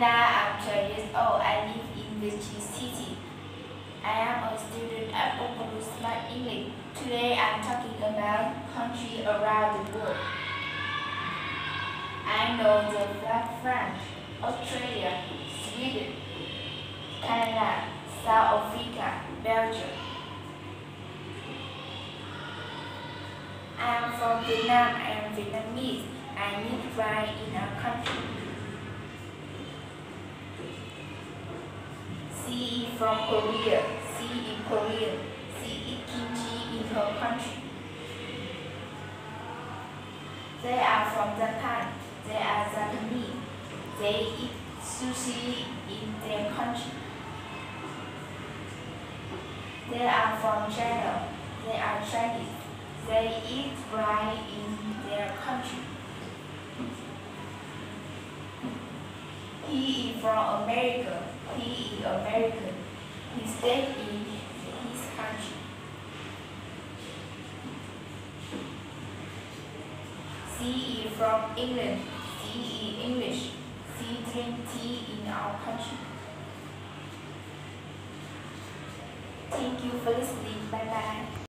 Linda, I'm 12 years old. I live in Viet Tri City. I am a student at Open Smart English. Today I'm talking about countries around the world. I know the flag France, Australia, Sweden, Canada, South Africa, Belgium. I am from Vietnam. I am Vietnamese. I live right in our country. Is from Korea. She in Korean. She eat kimchi in her country. They are from Japan. They are Japanese. They eat sushi in their country. They are from China. They are Chinese. They eat rice in their country. He is from America. He is American. He stayed in his country. She is from England. She is English. She drinks tea in our country. Thank you for listening. Bye bye.